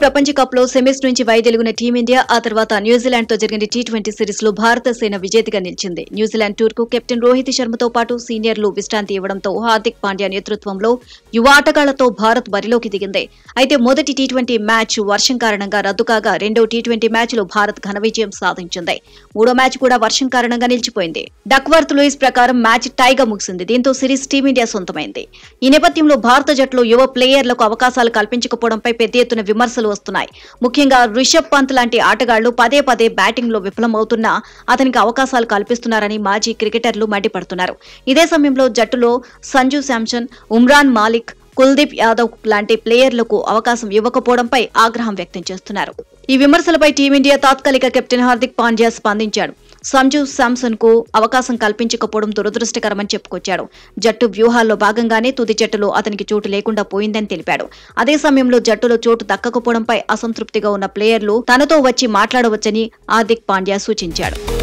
ప్రపంచ కప్లో సెమీస్ నుంచి వైదొలిగిన టీమిండియా ఆ తర్వాత న్యూజిలాండ్తో జరిగిన టీ ట్వంటీ సిరీస్లో భారత సేన విజేతగా నిలిచింది. న్యూజిలాండ్ టూర్కు కెప్టెన్ రోహిత్ శర్మతో పాటు సీనియర్లు విశ్రాంతి ఇవ్వడంతో హార్దిక్ పాండ్యా నేతృత్వంలో యువ ఆటగాళ్ళతో భారత్ బరిలోకి దిగింది. అయితే మొదటి టీ ట్వంటీ మ్యాచ్ వర్షం కారణంగా రద్దు కాగా రెండో టీ ట్వంటీ మ్యాచ్లో భారత్ ఘన విజయం సాధించింది. మూడో మ్యాచ్ కూడా వర్షం కారణంగా నిలిచిపోయింది. డక్వర్త్ లూయిస్ ప్రకారం మ్యాచ్ టైగా ముగిసింది. దీంతో సిరీస్ టీమిండియా సొంతమైంది. ఈ నేపథ్యంలో భారత జట్టులో యువ ప్లేయర్లకు అవకాశాలు కల్పించకపోవడంపై పెద్ద ఎత్తున విమర్శలు వస్తున్నాయి. ముఖ్యంగా రిషబ్ పంత్ లాంటి ఆటగాళ్ళు పదే పదే బ్యాటింగ్లో విఫలమవుతున్నా అతనికి అవకాశాలు కల్పిస్తున్నారని మాజీ క్రికెటర్లు మండిపడుతున్నారు. ఇదే సమయంలో జట్టులో సంజు శాంసన్ ఉమ్రాన్ మాలిక్ కుల్దీప్ యాదవ్ లాంటి ప్లేయర్లకు అవకాశం ఇవ్వకపోవడంపై ఆగ్రహం వ్యక్తం చేస్తున్నారు. ఈ విమర్శలపై టీమిండియా తాత్కాలిక కెప్టెన్ హార్దిక్ పాండ్యా స్పందించాడు. సంజు శాంసన్కు అవకాశం కల్పించకపోవడం దురదృష్టకరమని చెప్పుకొచ్చాడు. జట్టు వ్యూహాల్లో భాగంగానే తుది జట్టులో అతనికి చోటు లేకుండా పోయిందని తెలిపాడు. అదే సమయంలో జట్టులో చోటు దక్కకపోవడంపై అసంతృప్తిగా ఉన్న ప్లేయర్లు తనతో వచ్చి మాట్లాడవచ్చని హార్దిక్ పాండ్యా సూచించాడు.